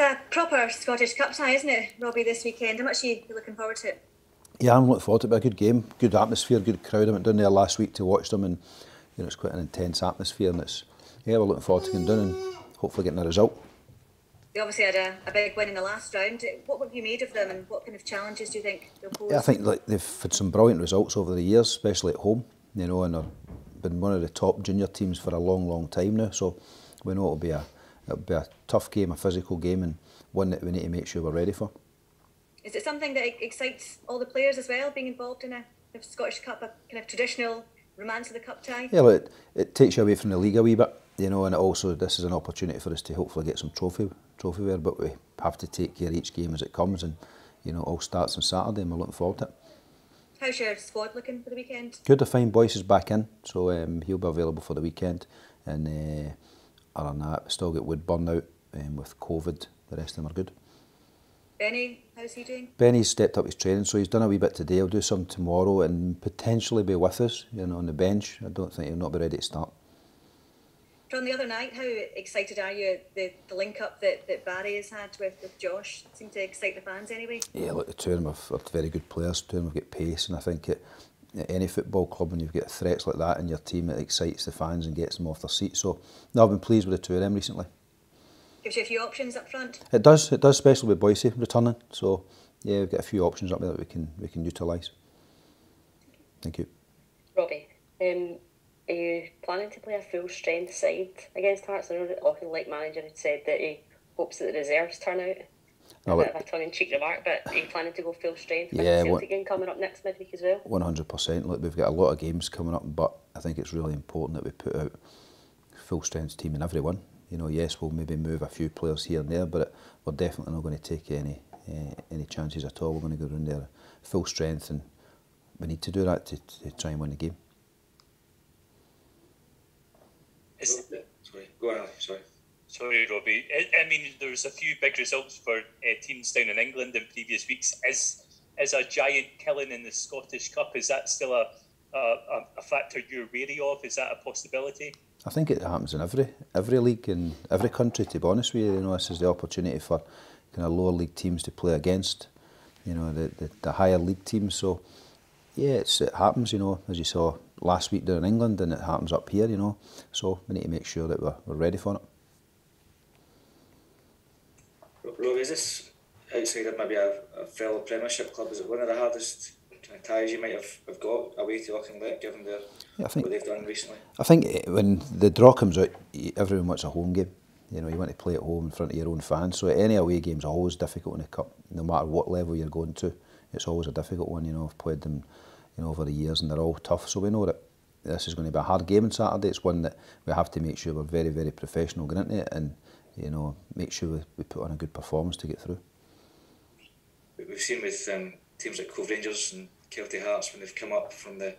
a proper Scottish Cup tie, isn't it, Robbie, this weekend? How much are you looking forward to it? Yeah, I'm looking forward to it. It'll be a good game, good atmosphere, good crowd. I went down there last week to watch them and you know, it's quite an intense atmosphere and it's, yeah, we're looking forward to going down and hopefully getting a result. They obviously had a, a big win in the last round. What have you made of them and what kind of challenges do you think they'll pose? Yeah, I think like, they've had some brilliant results over the years, especially at home, you know, and they've been one of the top junior teams for a long, long time now. So we know it'll be a, it'll be a tough game, a physical game and one that we need to make sure we're ready for. Is it something that excites all the players as well, being involved in a, a Scottish Cup, a kind of traditional romance of the cup tie? Yeah, well, it, it takes you away from the league a wee bit, you know, and also this is an opportunity for us to hopefully get some trophy trophy wear, but we have to take care of each game as it comes, and you know, all starts on Saturday, and we're looking forward to it. How's your squad looking for the weekend? Good, I find Boyce is back in, so um, he'll be available for the weekend, and uh, other than that, still got Woodburn out um, with COVID. The rest of them are good. Beni, how's he doing? Beni's stepped up his training, so he's done a wee bit today. He'll do some tomorrow and potentially be with us, you know, on the bench. I don't think he'll not be ready to start. From the other night, how excited are you the, the link up that, that Barrie has had with, with Josh? Seemed to excite the fans anyway. Yeah, look, the two of them are, are very good players. Two of them have got pace, and I think at, at any football club, when you've got threats like that in your team, it excites the fans and gets them off their seat. So, no, I've been pleased with the two of them recently gives you a few options up front. It does, it does, especially with Boyce returning. So yeah, we've got a few options up there that we can we can utilise. Thank you. Robbie, um, are you planning to play a full strength side against Hearts? I know that Auchinleck manager had said that he hopes that the reserves turn out. No, a bit of a tongue in cheek remark, but are you planning to go full strength with yeah, the Celtic game coming up next midweek as well? One hundred percent. Look, we've got a lot of games coming up, but I think it's really important that we put out full strength team in everyone. you know, yes, we'll maybe move a few players here and there, but we're definitely not going to take any uh, any chances at all. We're going to go in there full strength, and we need to do that to, to try and win the game. sorry, go on, sorry. Sorry, Robbie. I, I mean, there's a few big results for uh, teams down in England in previous weeks. Is is a giant killing in the Scottish Cup? Is that still a a, a factor you're wary of? Is that a possibility? I think it happens in every every league in every country. To be honest with you, you know, this is the opportunity for kind of lower league teams to play against, you know, the the, the higher league teams. So, yeah, it's it happens. You know, as you saw last week down in England, and it happens up here. You know, so we need to make sure that we're we're ready for it. Robbie, is this outside of maybe a, a fellow Premiership club? Is it one of the hardest kind of ties you might have, have got away to Auchinleck given their, yeah, I think, what they've done recently? I think eh, when the draw comes out, everyone wants a home game. You know, you want to play at home in front of your own fans. So any away game's always difficult in the cup, no matter what level you're going to. It's always a difficult one. You know, I've played them, you know, over the years, and they're all tough. So we know that this is going to be a hard game on Saturday. It's one that we have to make sure we're very, very professional going into it, and you know, make sure we, we put on a good performance to get through. We've seen with um, teams like Cove Rangers and Kelty Hearts when they've come up from the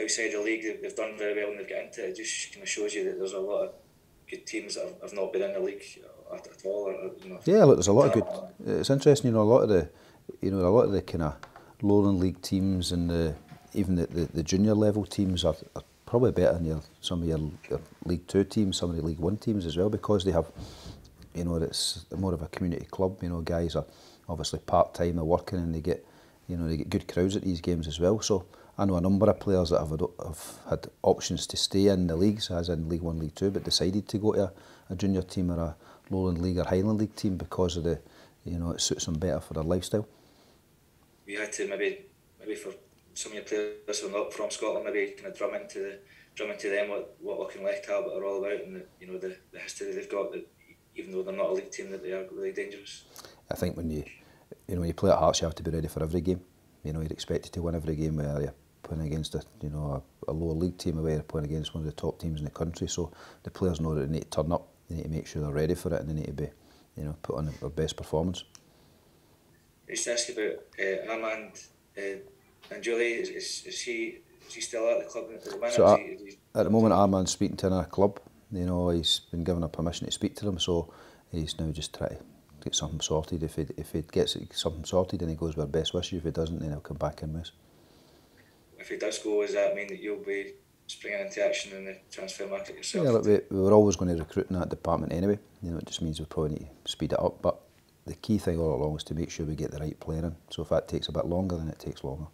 outside of the league, they've done very well and they've got into it. It just kind of shows you that there's a lot of good teams that have, not been in the league at, at all. Or, you know, yeah, look, there's a lot of good. It's interesting, you know, a lot of the, you know, a lot of the kind of lowland league teams and the even the, the, the junior level teams are, are probably better than your, some of your, your League Two teams, some of the League One teams as well, because they have, you know, it's more of a community club. You know, guys are obviously part time, they're working, and they get, you know, they get good crowds at these games as well. So I know a number of players that have had, have had options to stay in the leagues, as in League One, League Two, but decided to go to a, a junior team or a Lowland League or Highland League team because of the, you know, it suits them better for their lifestyle. We had to maybe, maybe for so many players who are not from Scotland, maybe kind of drum into the drum into them what what looking like how Talbot are all about, and the, you know the, the history they've got. That even though they're not a league team, that they are really dangerous. I think when you you know you play at Hearts, you have to be ready for every game. You know you're expected to win every game where you're playing against a you know a, a lower league team away, you're playing against one of the top teams in the country. So the players know that they need to turn up. They need to make sure they're ready for it, and they need to be you know put on their best performance. It's ask about uh, Armand. Uh, and Julie. Is, is, is, he, is he still at the club at the moment? So at, he, at the moment, Armand's speaking to another club. You know, he's been given a permission to speak to them, so he's now just trying to get something sorted. If he if he gets something sorted then he goes with best wishes, if he doesn't, then he'll come back in with If he does go, does that mean that you'll be springing into action in the transfer market yourself. Yeah, look, we, we were always going to recruit in that department anyway. You know, it just means we probably need to speed it up. But the key thing all along is to make sure we get the right player in. So if that takes a bit longer, then it takes longer.